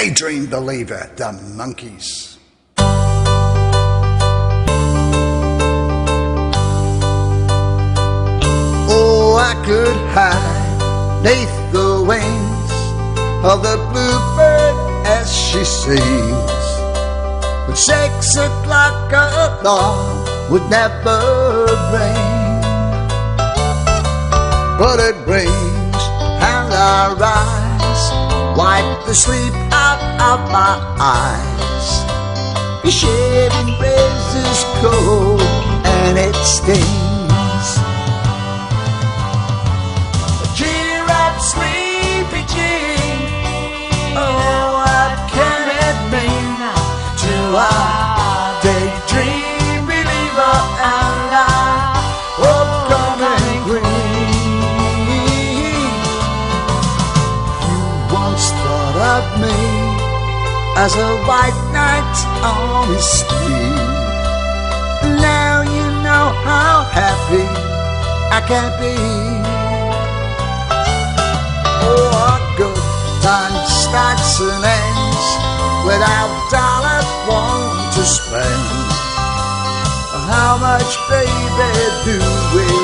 Daydream Believer, the monkeys. Oh, I could hide neath the wings of the bluebird as she sings. But six o'clock a dawn would never rain. But it rains and I rise, wipe the sleep out of my eyes. The shaving razor's cold and it stings. Cheer up, sleepy Jean. Oh, what can it mean to a daydream believer and queen? You once thought of me as a white knight on his sleeve. Now you know how happy I can be. Oh, a good time starts and ends without dollar one to spend. How much, baby, do we